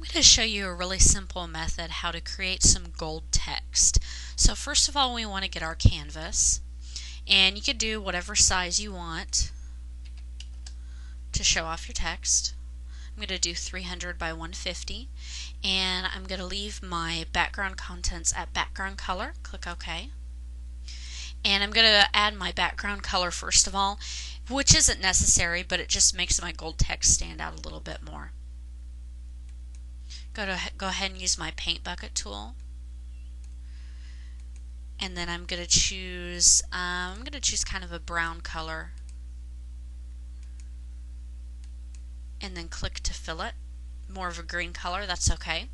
I'm going to show you a really simple method how to create some gold text. So first of all we want to get our canvas and you can do whatever size you want to show off your text. I'm going to do 300 by 150 and I'm going to leave my background contents at background color. Click OK. And I'm going to add my background color first of all, which isn't necessary, but it just makes my gold text stand out a little bit more. Go, to, go ahead and use my paint bucket tool. And then I'm going to choose, um, I'm going to choose kind of a brown color. And then click to fill it. More of a green color, that's okay.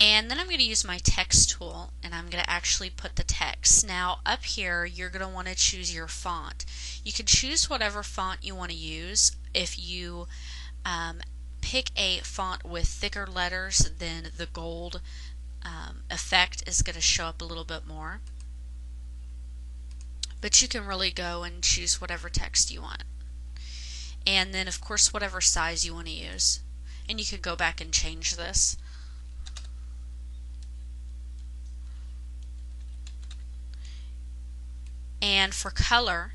And then I'm going to use my text tool and I'm going to actually put the text. Now up here you're going to want to choose your font. You can choose whatever font you want to use. If you um, pick a font with thicker letters then the gold um, effect is going to show up a little bit more. But you can really go and choose whatever text you want. And then of course whatever size you want to use. And you can go back and change this. And for color,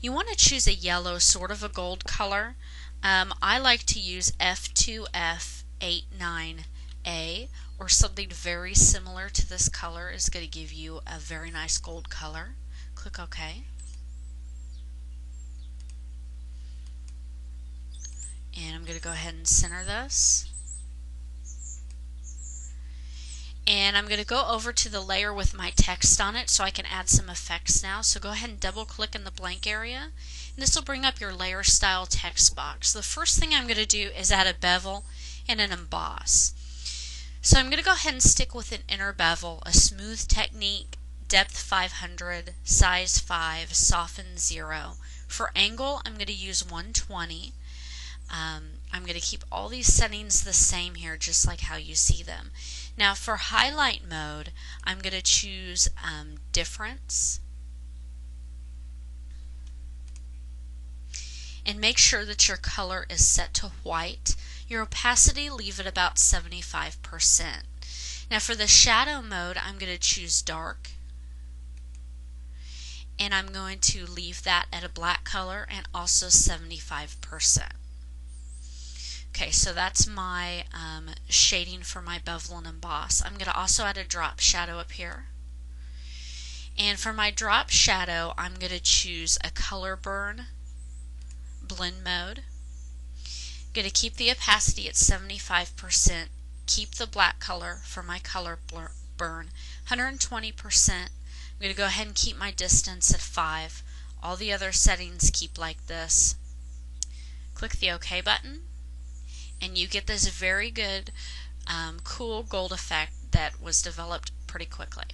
you want to choose a yellow, sort of a gold color. Um, I like to use F2F89A or something very similar to this color is going to give you a very nice gold color. Click OK. And I'm going to go ahead and center this. And I'm going to go over to the layer with my text on it so I can add some effects now. So go ahead and double click in the blank area. And this will bring up your layer style text box. The first thing I'm going to do is add a bevel and an emboss. So I'm going to go ahead and stick with an inner bevel, a smooth technique, depth 500, size 5, soften 0. For angle, I'm going to use 120. Um, I'm going to keep all these settings the same here, just like how you see them. Now for highlight mode, I'm going to choose um, difference. And make sure that your color is set to white. Your opacity, leave it about 75%. Now for the shadow mode, I'm going to choose dark. And I'm going to leave that at a black color and also 75%. Okay, so that's my um, shading for my bevel and emboss. I'm going to also add a drop shadow up here. And for my drop shadow, I'm going to choose a color burn blend mode. I'm going to keep the opacity at 75%, keep the black color for my color burn, 120%. I'm going to go ahead and keep my distance at 5. All the other settings keep like this. Click the OK button and you get this very good um, cool gold effect that was developed pretty quickly.